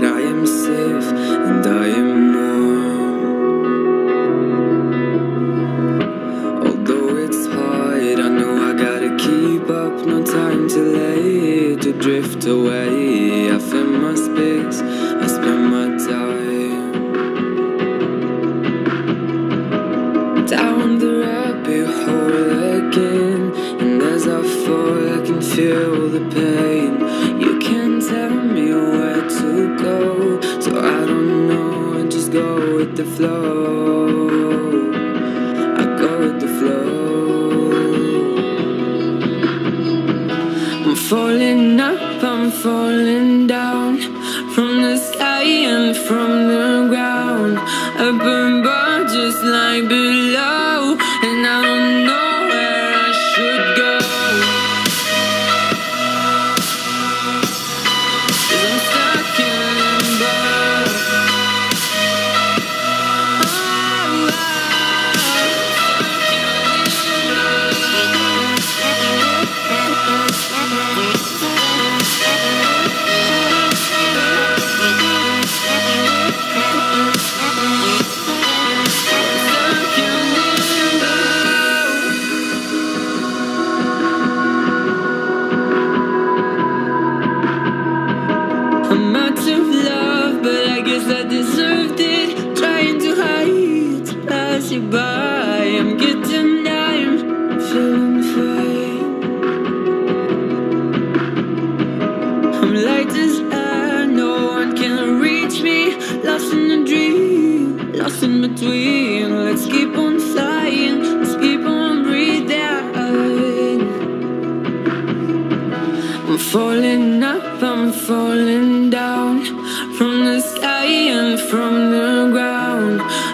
but I am safe and I am warm. Although it's hard, I know I gotta keep up. No time to lay to drift away. I fill my space, I spend my time down the rabbit hole again, and as I fall, I can feel the pain. falling down from the sky and from the ground. I've been just like.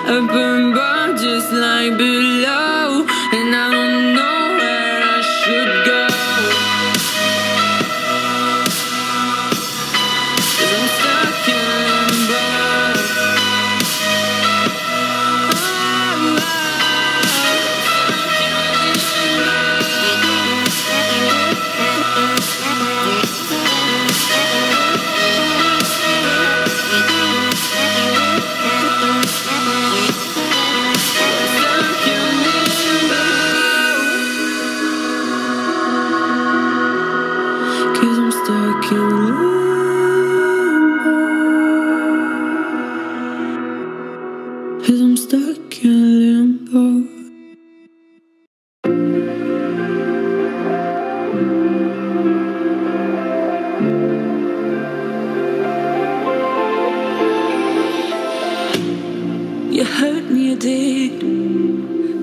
Up and above, just like below, and I'm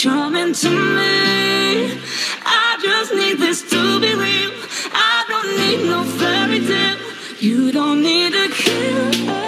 Come into me. I just need this to be real. I don't need no fairy tale. You don't need a kill.